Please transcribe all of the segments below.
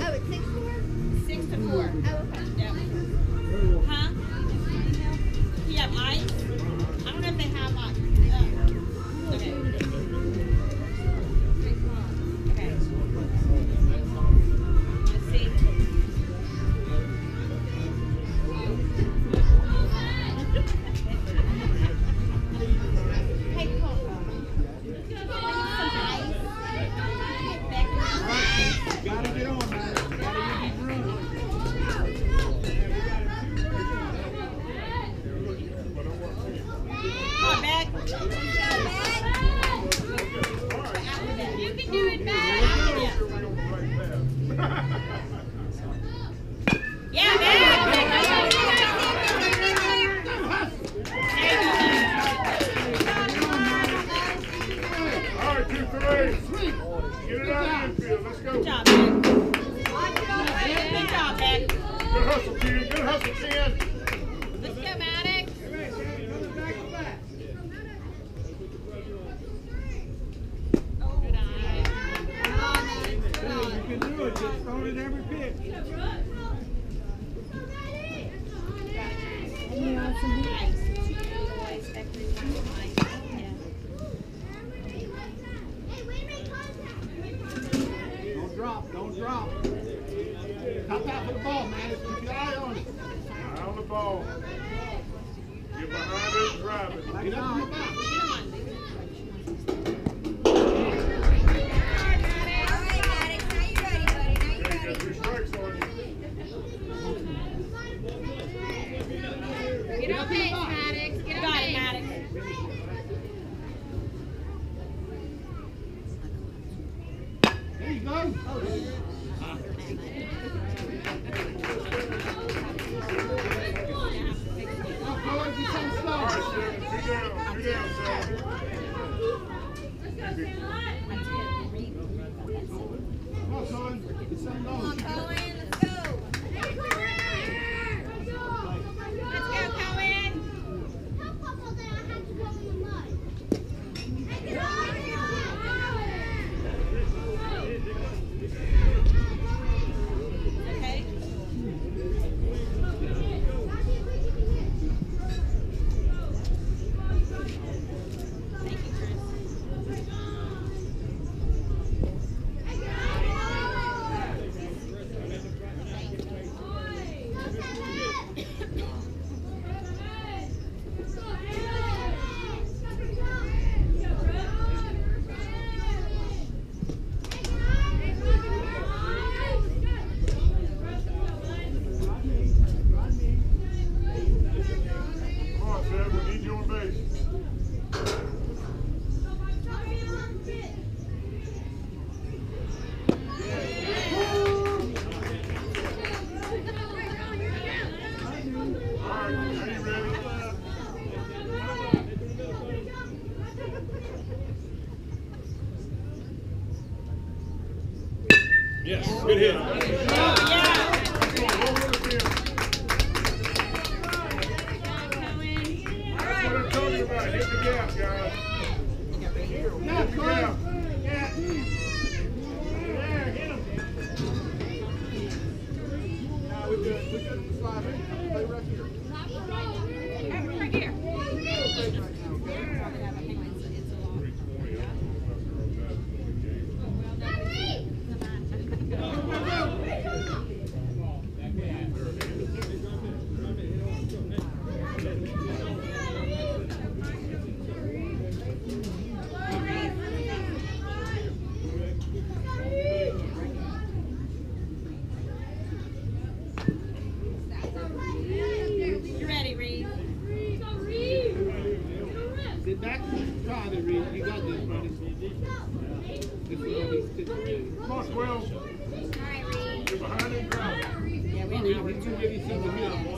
Oh, it's six to four? Six to four. Oh, okay. Yep. drop. Not that for the ball, man. Keep your eye on it. Eye on the ball. Get behind it and drive it. Get up on the Get on base, Good hit. Come on, 12. You're behind in ground. Yeah, we need to do anything to him.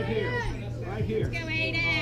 Right here, right here. Let's Go, Aiden.